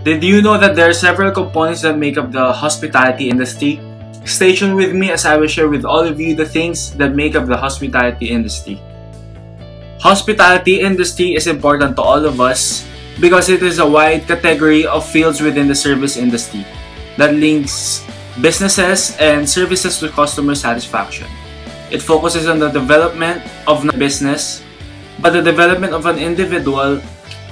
Did you know that there are several components that make up the hospitality industry? Stay tuned with me as I will share with all of you the things that make up the hospitality industry. Hospitality industry is important to all of us because it is a wide category of fields within the service industry that links businesses and services to customer satisfaction. It focuses on the development of the business, but the development of an individual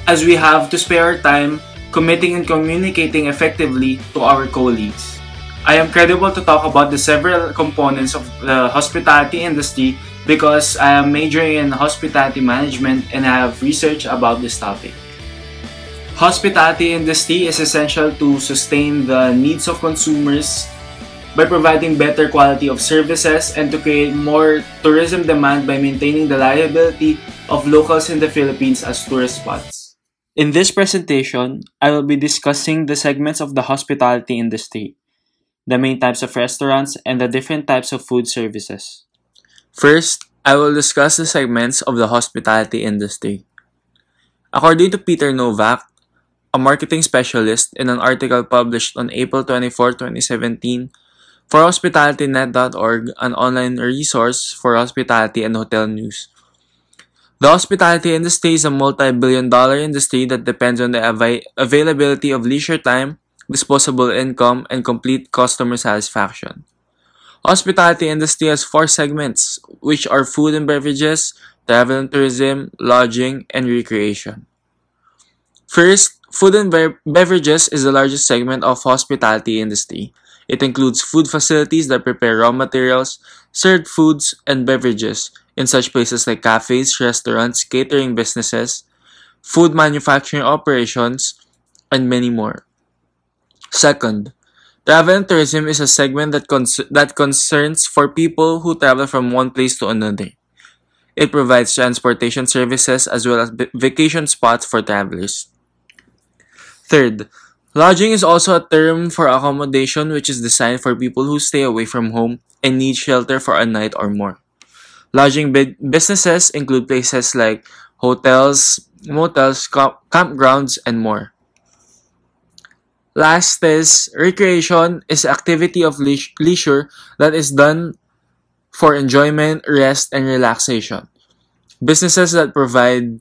as we have to spare time committing and communicating effectively to our colleagues. I am credible to talk about the several components of the hospitality industry because I am majoring in hospitality management and I have researched about this topic. Hospitality industry is essential to sustain the needs of consumers by providing better quality of services and to create more tourism demand by maintaining the liability of locals in the Philippines as tourist spots. In this presentation, I will be discussing the segments of the hospitality industry, the main types of restaurants, and the different types of food services. First, I will discuss the segments of the hospitality industry. According to Peter Novak, a marketing specialist, in an article published on April 24, 2017, for hospitalitynet.org, an online resource for hospitality and hotel news. The hospitality industry is a multi-billion dollar industry that depends on the av- availability of leisure time, disposable income, and complete customer satisfaction. Hospitality industry has four segments, which are food and beverages, travel and tourism, lodging, and recreation. First, Food and be beverages is the largest segment of hospitality industry. It includes food facilities that prepare raw materials, served foods, and beverages in such places like cafes, restaurants, catering businesses, food manufacturing operations, and many more. Second, travel and tourism is a segment that, that concerns for people who travel from one place to another. It provides transportation services as well as vacation spots for travelers. Third, lodging is also a term for accommodation which is designed for people who stay away from home and need shelter for a night or more. Lodging businesses include places like hotels, motels, campgrounds, and more. Last is recreation is activity of leisure that is done for enjoyment, rest, and relaxation. Businesses that provide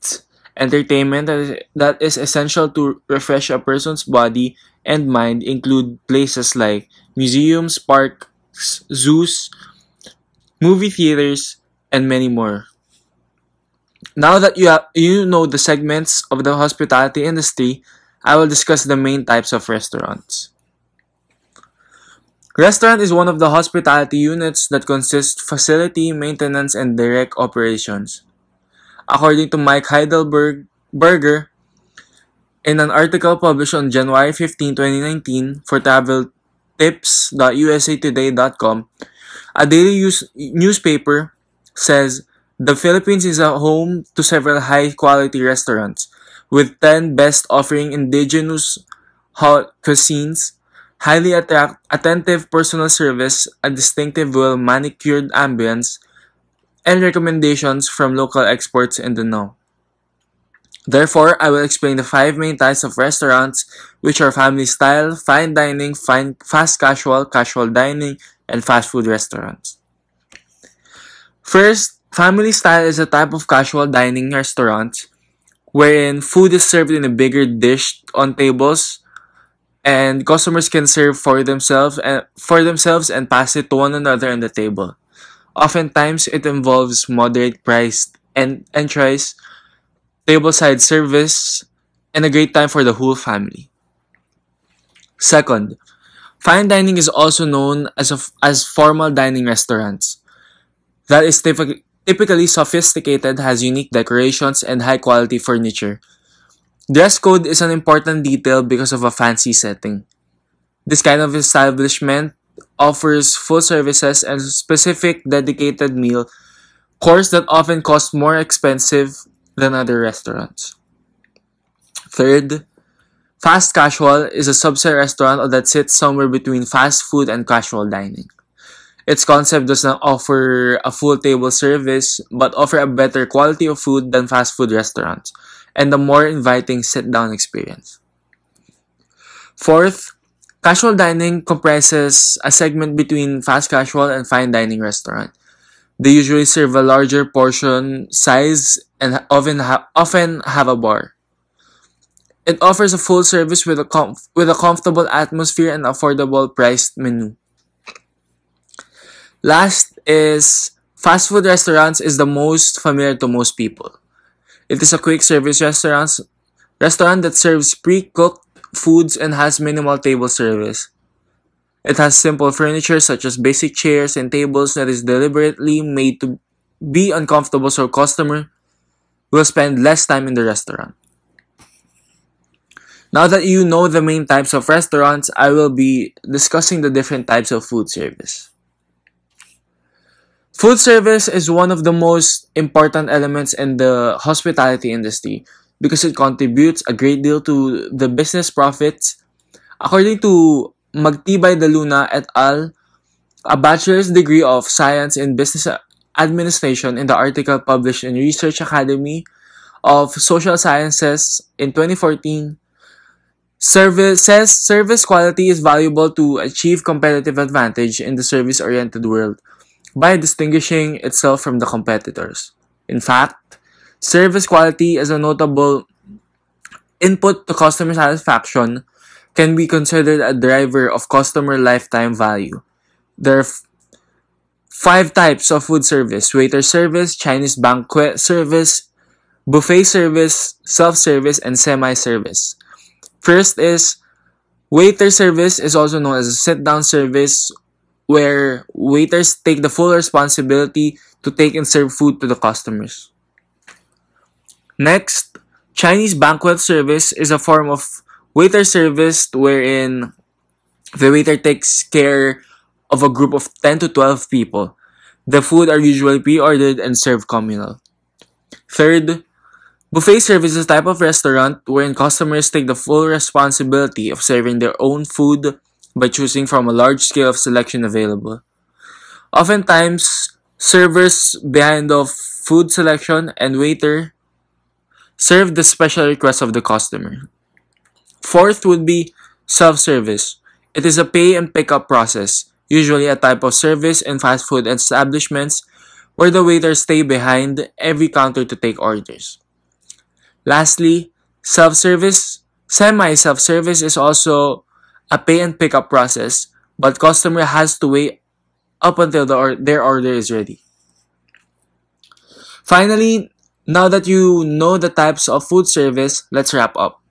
Entertainment that is, that is essential to refresh a person's body and mind include places like museums, parks, zoos, movie theaters, and many more. Now that you have, you know the segments of the hospitality industry, I will discuss the main types of restaurants. Restaurant is one of the hospitality units that consists facility, maintenance, and direct operations. According to Mike Heidelberger, in an article published on January 15, 2019 for traveltips.usatoday.com, a daily use newspaper says the Philippines is a home to several high-quality restaurants, with 10 best offering indigenous hot cuisines, highly attract- attentive personal service, a distinctive well-manicured ambience, and recommendations from local experts in the know. Therefore, I will explain the five main types of restaurants, which are family style, fine dining, fine, fast casual, casual dining, and fast food restaurants. First, family style is a type of casual dining restaurant wherein food is served in a bigger dish on tables and customers can serve for themselves and for themselves and pass it to one another on the table. Oftentimes, it involves moderate priced and entries, tableside service, and a great time for the whole family. Second, fine dining is also known as, a, as formal dining restaurants. That is typically, sophisticated, has unique decorations, and high quality furniture. Dress code is an important detail because of a fancy setting. This kind of establishment offers full services and specific dedicated meal course that often cost more expensive than other restaurants. Third, fast casual is a subset restaurant that sits somewhere between fast food and casual dining. Its concept does not offer a full table service but offer a better quality of food than fast food restaurants and a more inviting sit-down experience. Fourth, casual dining comprises a segment between fast casual and fine dining restaurant. They usually serve a larger portion size and often, ha- often have a bar. It offers a full service with a comf- with a comfortable atmosphere and affordable priced menu. Last is fast food restaurants is the most familiar to most people. It is a quick service restaurant restaurant that serves pre-cooked foods and has minimal table service. It has simple furniture such as basic chairs and tables that is deliberately made to be uncomfortable so customer will spend less time in the restaurant. Now that you know the main types of restaurants, I will be discussing the different types of food service. Food service is one of the most important elements in the hospitality industry because it contributes a great deal to the business profits. According to Magtibay de Luna et al., a bachelor's degree of science in business administration in the article published in Research Academy of Social Sciences in 2014 service says service quality is valuable to achieve competitive advantage in the service-oriented world by distinguishing itself from the competitors. In fact, service quality is a notable input to customer satisfaction can be considered a driver of customer lifetime value. There are five types of food service waiter service, Chinese banquet service, buffet service, self service, and semi service. First is waiter service, is also known as sit down service where waiters take the full responsibility to take and serve food to the customers. Next, Chinese banquet service is a form of waiter service wherein the waiter takes care of a group of 10 to 12 people. The food are usually pre-ordered and served communal. Third, buffet service is a type of restaurant wherein customers take the full responsibility of serving their own food by choosing from a large scale of selection available. Oftentimes, servers behind the food selection and waiter serve the special request of the customer. Fourth would be self-service. It is a pay and pick-up process, usually a type of service in fast food establishments where the waiters stay behind every counter to take orders. Lastly, self-service, semi-self-service is also a pay and pick-up process, but customer has to wait up until the or- their order is ready. Finally, now that you know the types of food service, let's wrap up.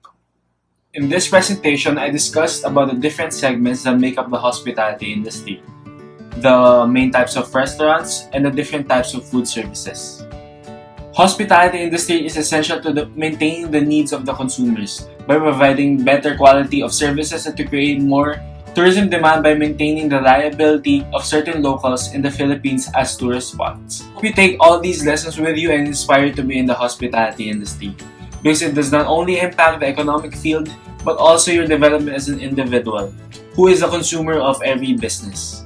In this presentation, I discussed about the different segments that make up the hospitality industry, the main types of restaurants, and the different types of food services. Hospitality industry is essential to the, maintaining the needs of the consumers by providing better quality of services and to create more tourism demand by maintaining the reliability of certain locals in the Philippines as tourist spots. Hope you take all these lessons with you and inspire to be in the hospitality industry because it does not only impact the economic field but also your development as an individual who is the consumer of every business.